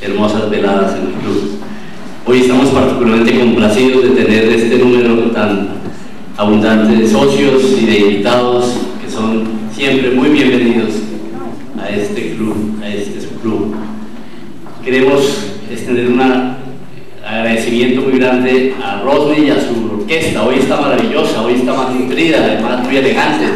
hermosas veladas en el club. Hoy estamos particularmente complacidos de tener este número tan abundante de socios y de invitados que son siempre muy bienvenidos a este club, a este club. Queremos extender un agradecimiento muy grande a Rosny y a su orquesta. Hoy está maravillosa, hoy está más nutrida, además muy elegante.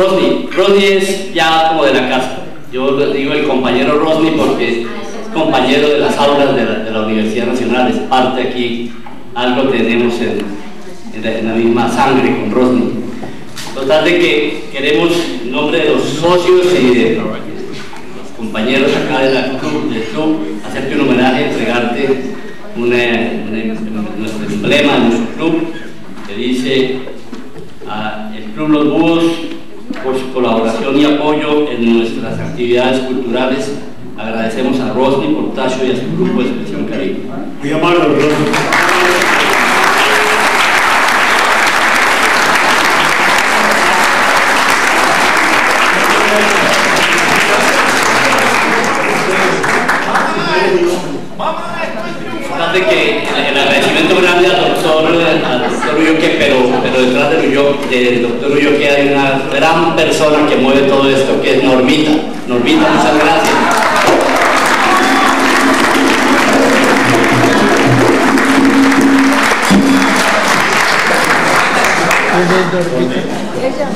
Rosny, Rosny es ya como de la casa. Yo le digo el compañero Rosny porque es compañero de las aulas de la, Universidad Nacional, es parte aquí, algo tenemos en, la, misma sangre con Rosny. Total de que queremos, en nombre de los socios y de los compañeros acá de la club, del club, hacerte un homenaje, entregarte nuestro emblema nuestro club, que dice a el Club Los Búhos por su colaboración y apoyo en nuestras actividades culturales. Agradecemos a Rosny Portacio y a su grupo de Expresión Caribe. Muy amable, que el agradecimiento grande doctor, al doctor Uyuque, pero, pero detrás del, del doctor hay una gran persona que mueve todo esto, que es Normita. Normita, muchas gracias.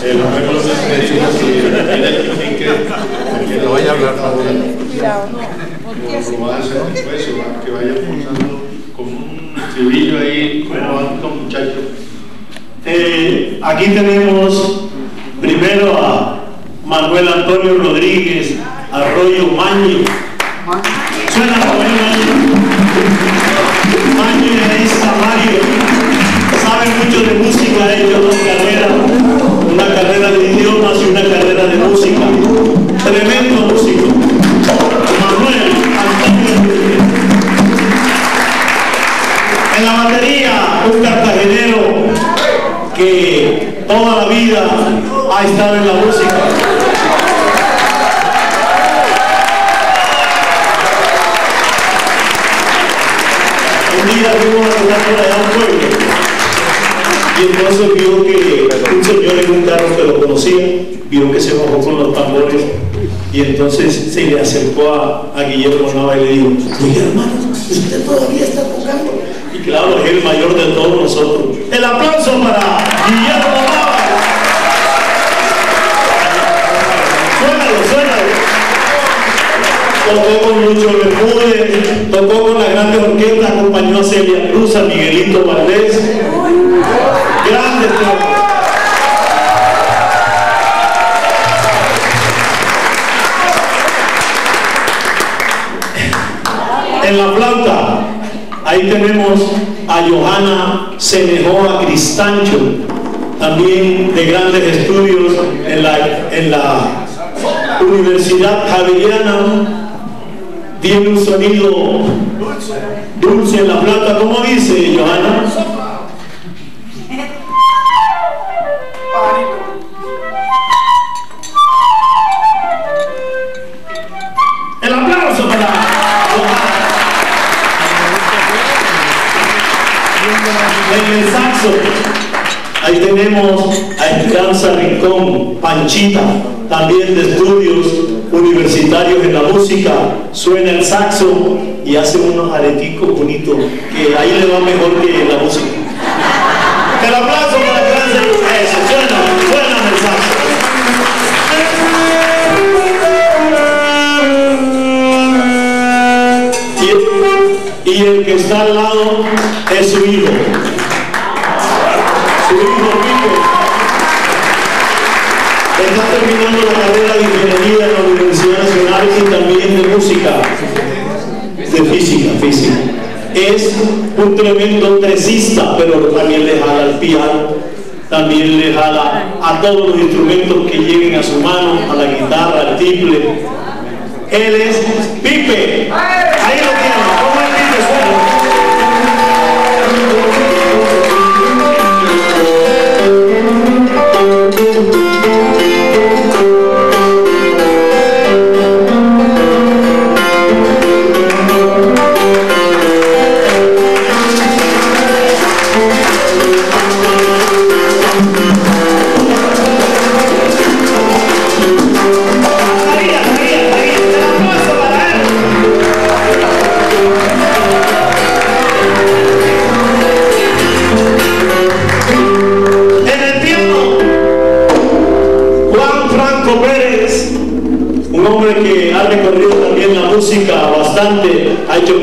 Eh, y que no vaya a hablar como hace que vaya pulsando estribillo ahí, van muchachos. Eh, aquí tenemos primero a Manuel Antonio Rodríguez Arroyo Maño. Suena Manuel Maño. Maño es Mario. Saben mucho de música, ellos dos carreras, una carrera de idiomas y una carrera de música. Tremendo toda la vida ha estado en la música. Un día fuimos a tocar por allá a un pueblo y entonces vio que un señor en un carro que lo conocía, vio que se bajó con los tambores y entonces se le acercó a, a Guillermo Nava y le dijo, oye hermano, usted todavía está tocando. Y claro, es el mayor de todos nosotros. El aplauso para Guillermo Tocó con Lucho Bermúdez, tocó con la grande orquesta, acompañó a Celia Cruz, a Miguelito Valdés. Grandes En la flauta, ahí tenemos a Johanna Senejoa Cristancho, también de grandes estudios en la, en la Universidad Javeriana. Tiene un sonido dulce en la flauta, ¿cómo dice Johanna? El aplauso para en el saxo. Ahí tenemos a Esperanza Rincón, Panchita, también de estudios universitarios en la música. Suena el saxo y hace unos areticos bonitos que ahí le va mejor que la música. El aplauso para Esperanza Eso, suena, suena el saxo. y el que está al lado es su hijo. Su hijo. Está terminando la carrera de ingeniería profesionales y también de música, de física, física. Es un tremendo tresista, pero también le jala al piano, también le jala a todos los instrumentos que lleguen a su mano, a la guitarra, al tiple. Él es Pipe. Ahí lo tienen. ¿Cómo es Pipe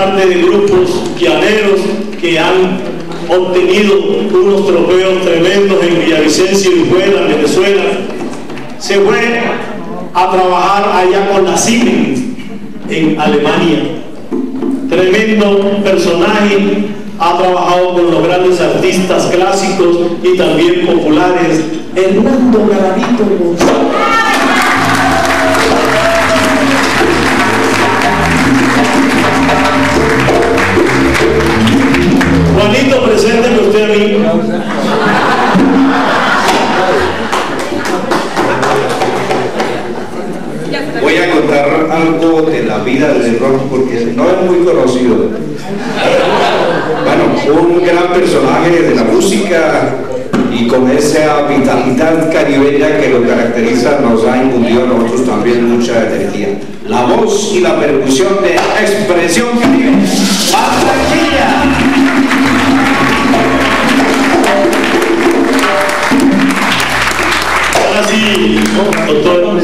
parte de grupos pianeros que han obtenido unos trofeos tremendos en Villavicencio y Juela, Venezuela. Se fue a trabajar allá con la Siemens en Alemania. Tremendo personaje, ha trabajado con los grandes artistas clásicos y también populares. Hernando Garavito González. Voy a contar algo de la vida de rock porque no es muy conocido. Bueno, un gran personaje de la música y con esa vitalidad caribeña que lo caracteriza nos ha infundido a nosotros también mucha energía. La voz y la percusión de expresión caribe. Doctor.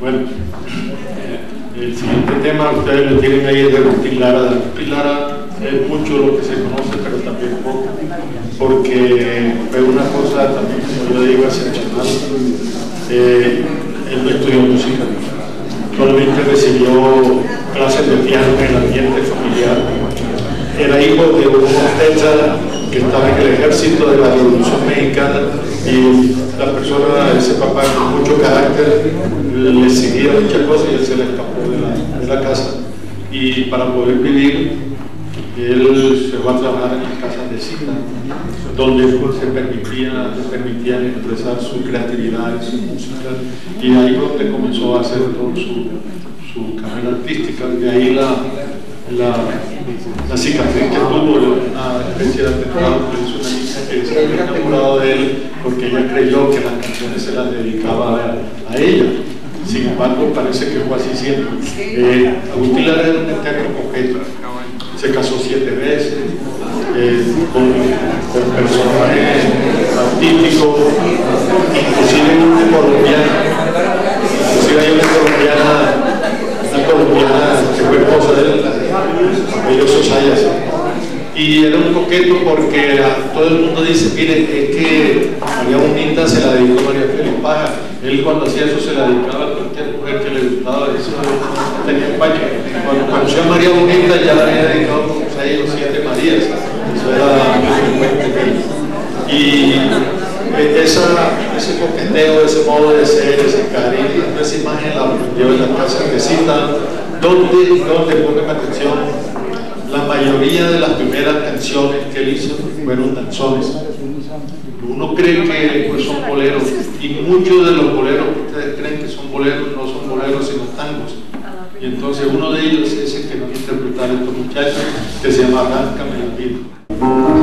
Bueno, el siguiente tema ustedes lo tienen ahí es de Agustín Lara. De Lara es mucho lo que se conoce, pero también poco, porque fue una cosa también, como yo digo, excepcional. Eh, él estudió música, solamente recibió clases de piano en el ambiente familiar. Era hijo de una techa estaba en el ejército de la Revolución Mexicana y la persona, ese papá con mucho carácter, le seguía muchas cosas y él se le escapó de la, casa. Y para poder vivir, él se va a trabajar en las casas de cita, donde se permitía, permitían expresar su creatividad y su música. Y ahí fue donde comenzó a hacer toda su, su carrera artística. De ahí la, la, la cicatriz que tuvo, una especie de atentado una que se había enamorado de él porque ella creyó que las canciones se las dedicaba a, ella. Sin embargo, parece que fue así siempre. Eh, Agustín era un eterno coqueto. Se casó siete veces eh, con, personajes artísticos, inclusive una colombiana. Inclusive hay una colombiana, una colombiana que fue esposa de y era un coqueto porque todo el mundo dice, miren, es que María Bonita se la dedicó a María Félix Paja. Él cuando hacía eso se la dedicaba a cualquier mujer que le gustaba, eso tenía espacio. Cuando conoció a María Bonita ya le había dedicado como seis o siete Marías. Eso era muy frecuente. Y esa, ese coqueteo, ese modo de ser, ese cariño, esa imagen la aprendió en la casa que cita, donde, donde pongan atención la mayoría de las primeras canciones que él hizo fueron danzones. Uno cree que pues, son boleros y muchos de los boleros que ustedes creen que son boleros no son boleros sino tangos. Y entonces uno de ellos es el que nos interpretaron estos muchachos que se llama Blanca Melapino.